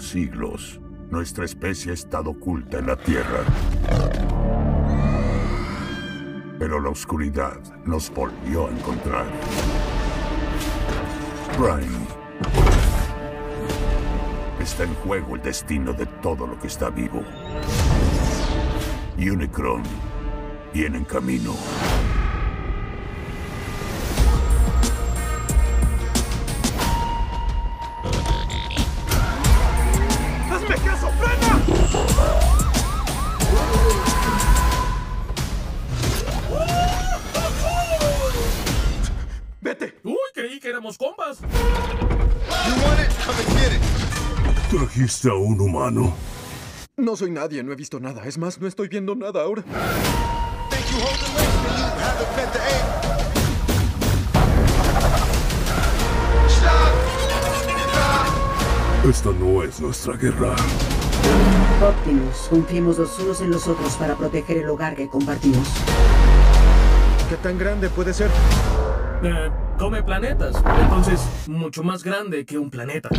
Siglos, nuestra especie ha estado oculta en la Tierra. Pero la oscuridad nos volvió a encontrar. Prime. Está en juego el destino de todo lo que está vivo. Unicron viene en camino. ¡Vete! Uy, creí que éramos compas. Trajiste a un humano. No soy nadie, no he visto nada. Es más, no estoy viendo nada ahora. Esta no es nuestra guerra. Optimus, confiemos los unos en los otros para proteger el hogar que compartimos. ¿Qué tan grande puede ser? Eh, come planetas. Entonces, mucho más grande que un planeta.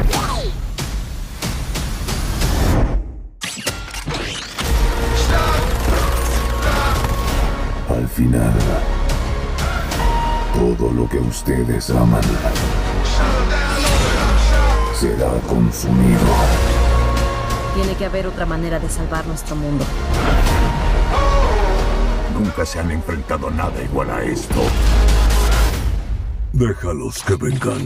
Al final, todo lo que ustedes aman será consumido. Tiene que haber otra manera de salvar nuestro mundo. Nunca se han enfrentado nada igual a esto. Déjalos que vengan.